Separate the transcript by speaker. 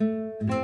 Speaker 1: Música